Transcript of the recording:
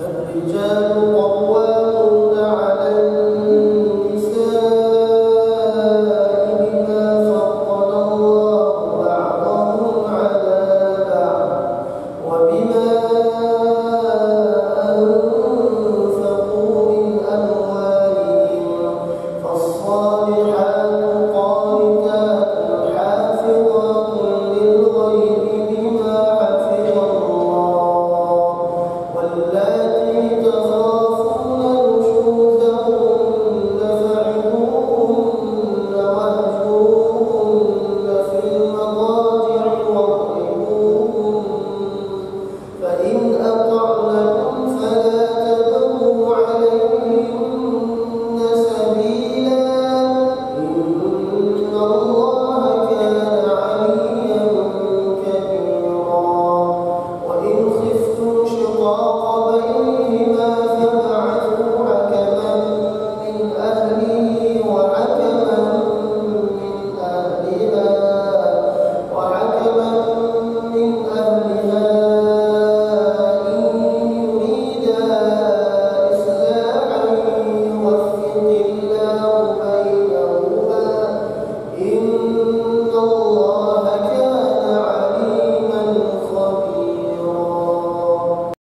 الرجال لا